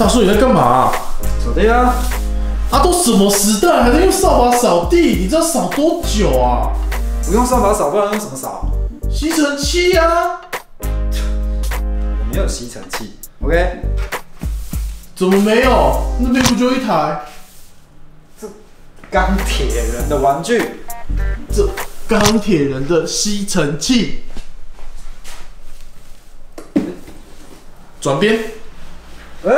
大叔你在干嘛？扫地啊！啊，都什么时代还在用扫把扫地？你知道扫多久啊？不用扫把扫，不然用什么扫？吸尘器啊？我没有吸尘器，OK？怎么没有？那边不就一台？这钢铁人的玩具，这钢铁人的吸尘器。转边。哎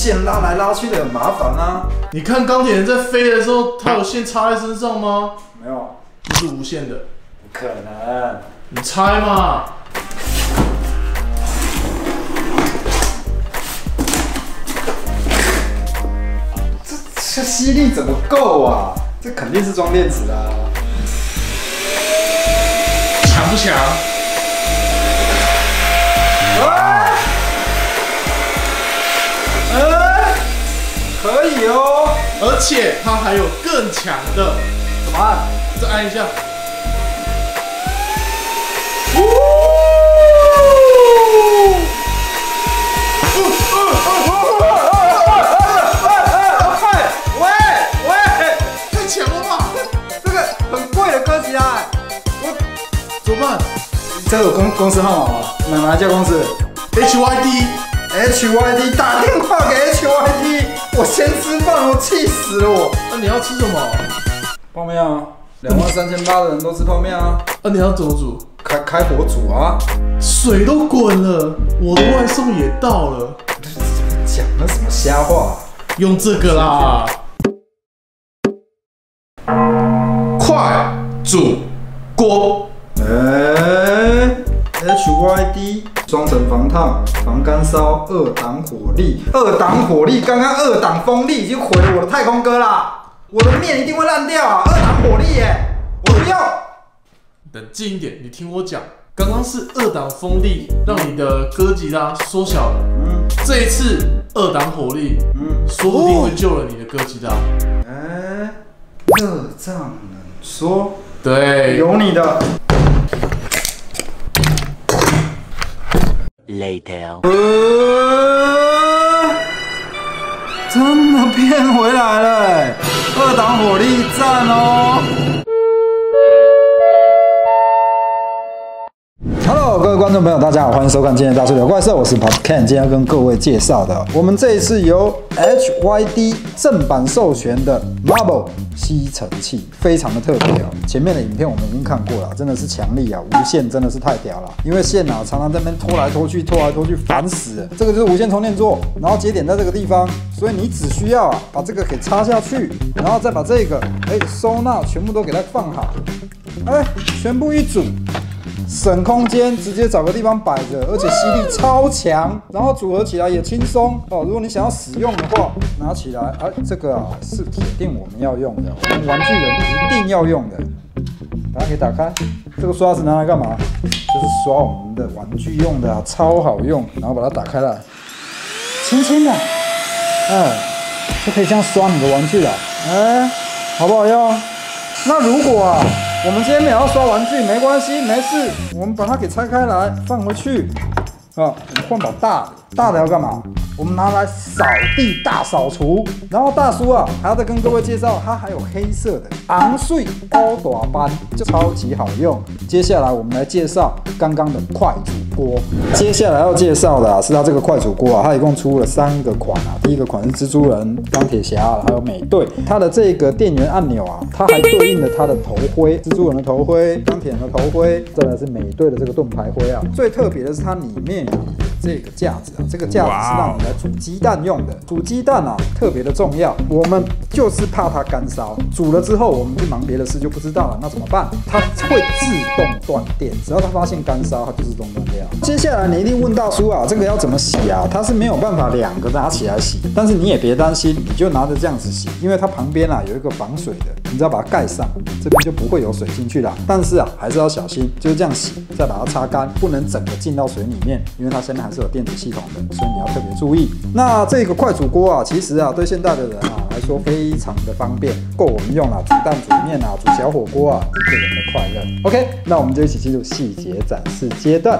线拉来拉去的很麻烦啊。你看钢铁人在飞的时候，他有线插在身上吗？没有，不是无线的。不可能。你猜嘛？这这吸力怎么够啊？这肯定是装电池的啊。强不强？可以哦。而且它还有更强的，怎么按？再按一下。喂喂，太强了吧！这个很贵的哥吉拉，我怎么办这有公公司号码吗？哪哪家公司？HYD。HYD 打电话给 HYD，我先吃饭，我气死了我。那你要吃什么？泡面啊，两万三千八的人都吃泡面啊。那你要怎么煮？开开火煮啊。水都滚了，我的外送也到了。讲的什么瞎话？用这个啦，快煮锅。哎，HYD 双层防烫、防干烧、二档火力，二档火力，刚刚二档风力已经毁了我的太空哥啦！我的面一定会烂掉啊！二档火力耶，我不要。冷静一点，你听我讲，刚刚是二档风力让你的哥吉拉缩小了，嗯这一次二档火力，嗯，说不定会救了你的哥吉拉。哎，热胀冷缩，对，有你的。Later. 真的变回来了，二档火力赞哦。各位观众朋友，大家好，欢迎收看今天的大叔聊怪兽，我是 Pop Ken，今天要跟各位介绍的，我们这一次由 HYD 正版授权的 Marble 吸尘器，非常的特别哦。前面的影片我们已经看过了，真的是强力啊，无线真的是太屌了，因为线啊常常在那边拖来拖去，拖来拖去，烦死了。这个就是无线充电座，然后节点在这个地方，所以你只需要啊把这个给插下去，然后再把这个哎收纳全部都给它放好，哎全部一组。省空间，直接找个地方摆着，而且吸力超强，然后组合起来也轻松哦。如果你想要使用的话，拿起来，哎，这个啊是铁定我们要用的，我们玩具人一定要用的。把它给打开，这个刷子拿来干嘛？就是刷我们的玩具用的啊，超好用。然后把它打开来，轻轻的，哎，就可以这样刷你的玩具了，哎，好不好用？那如果啊，我们今天没有要刷玩具，没关系，没事，我们把它给拆开来放回去。啊，我们换把大，大的要干嘛？我们拿来扫地大扫除。然后大叔啊，还要再跟各位介绍，它还有黑色的昂睡高短班，就超级好用。接下来我们来介绍刚刚的快煮锅。接下来要介绍的啊，是它这个快煮锅啊，它一共出了三个款啊。第一个款是蜘蛛人、钢铁侠，还有美队。它的这个电源按钮啊，它还对应了它的头盔，蜘蛛人的头盔、钢铁人的头盔，再来是美队的这个盾牌灰啊。最特别的是它里面有这个架子啊，这个架子是让你来煮鸡蛋用的。煮鸡蛋啊，特别的重要。我们就是怕它干烧，煮了之后我们去忙别的事就不知道了，那怎么办？它会自动断电，只要它发现干烧，它就自动断掉。接下来你一定问大叔啊，这个要怎么洗啊？它是没有办法两个拿起来洗，但是你也别担心，你就拿着这样子洗，因为它旁边啊有一个防水的，你只要把它盖上，这边就不会有水进去了。但是啊，还是要小心，就是这样洗，再把它擦干，不能整个进到水里面，因为它现在还是有电子系统的，所以你要特别注意。那这个快煮锅啊，其实啊，对现代的人啊来说非常的方便，够我们用了，煮蛋、煮面啊，煮小火锅啊，一个人的快乐。OK，那我们就一起进入细节展示阶段。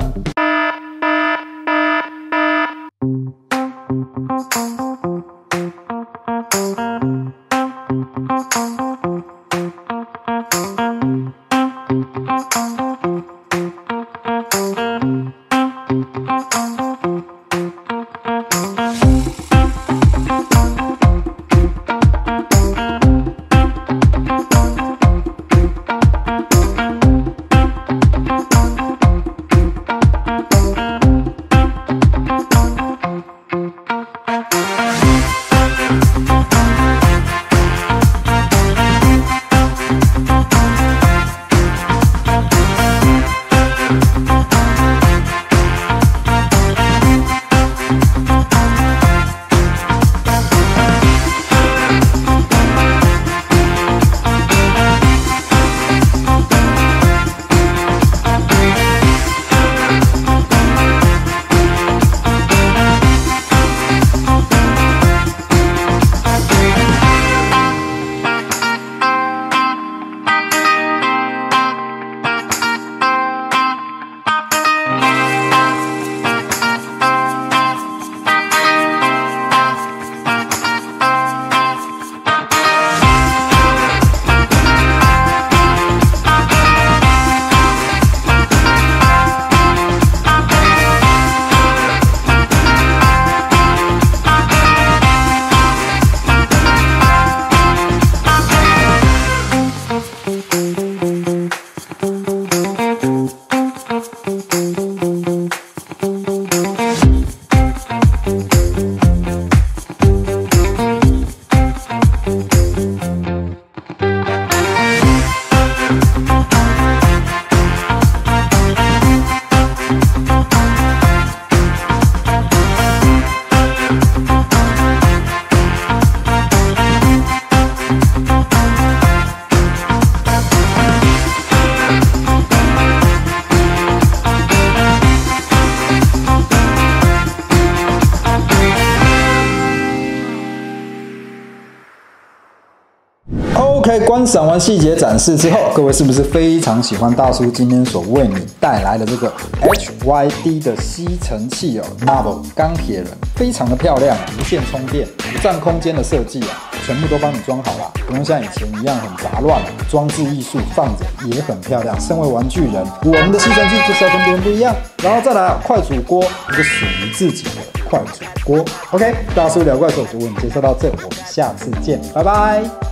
在观赏完细节展示之后，各位是不是非常喜欢大叔今天所为你带来的这个 HYD 的吸尘器哦？Marvel 钢铁人，非常的漂亮，无线充电，不占空间的设计啊，全部都帮你装好了，不用像以前一样很杂乱，装置艺术放着也很漂亮。身为玩具人，我们的吸尘器就是要跟别人不一样。然后再来快煮锅，一个属于自己的快煮锅。OK，大叔聊怪兽就为你介绍到这，我们下次见，拜拜。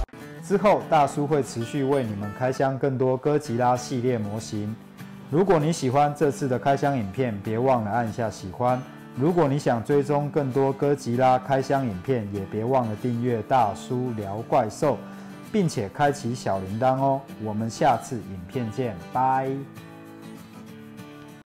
之后，大叔会持续为你们开箱更多哥吉拉系列模型。如果你喜欢这次的开箱影片，别忘了按下喜欢。如果你想追踪更多哥吉拉开箱影片，也别忘了订阅大叔聊怪兽，并且开启小铃铛哦。我们下次影片见，拜。